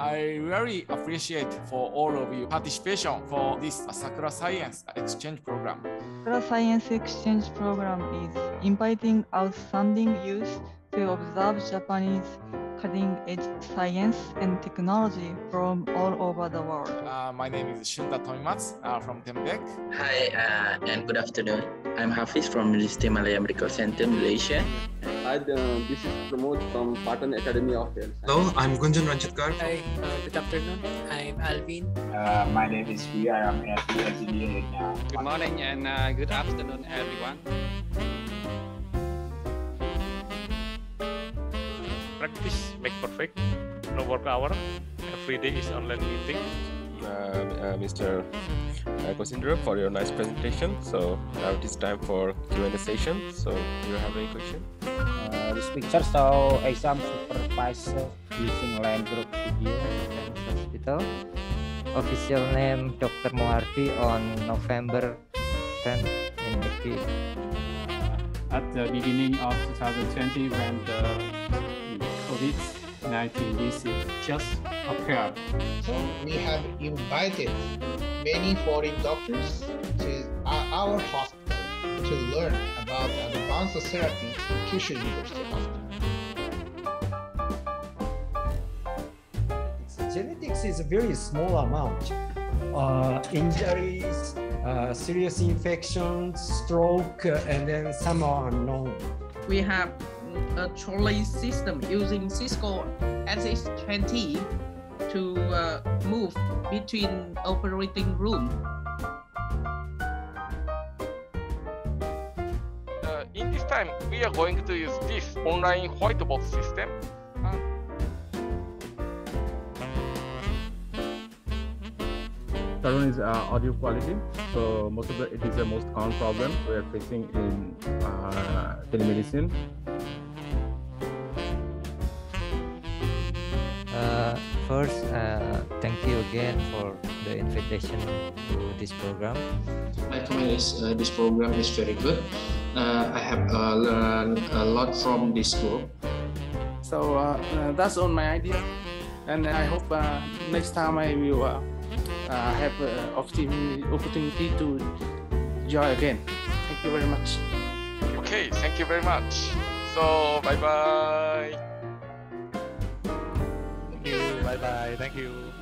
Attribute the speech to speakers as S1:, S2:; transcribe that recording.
S1: I really appreciate for all of you participation for this Sakura Science Exchange Program.
S2: Sakura Science Exchange Program is inviting outstanding youth to observe Japanese cutting edge science and technology from all over the world.
S1: Uh, my name is Shunta Tomimatsu uh, from TEMDEC.
S3: Hi uh, and good afternoon. I'm Hafiz from University Malaya Medical Center, Malaysia.
S4: Hi, uh, this is Pramod from Patan Academy of Health.
S5: Hello, I'm Gunjan Ranjitkar.
S6: Hi, uh, good afternoon. I'm Alvin.
S7: Uh, my name is Ria. I am at USCDA.
S8: Good morning and uh, good afternoon, everyone.
S9: practice make perfect. No work hour. Every day is online meeting.
S10: Uh, uh, Mr. Hypocindra, for your nice presentation. So now it is time for Q&A session. So do you have any question?
S7: Uh, this picture show exam supervisor using line group video
S11: and hospital. Official name Dr. Muhardi on November 10 in Turkey.
S12: At the beginning of 2020, when the COVID 1990 just appeared.
S13: So we have invited many foreign doctors to our hospital to learn about advanced therapy in Kyushu University Hospital.
S14: Genetics is a very small amount. Uh, injuries, uh, serious infections, stroke, uh, and then some are unknown.
S15: We have a trolley system using Cisco SX20 to uh, move between operating room.
S9: Uh, in this time, we are going to use this online whiteboard system. Uh,
S16: Third one is uh, audio quality. So most of the it is the most common problem we are facing in uh, telemedicine.
S11: First, uh, thank you again for the invitation to this program.
S3: I find this, uh, this program is very good. Uh, I have uh, learned a lot from this group.
S17: So uh, that's all my idea, and I hope next time I will have an opportunity to join again. Thank you very much.
S9: Okay, thank you very much. So bye bye.
S18: Bye bye. Thank you.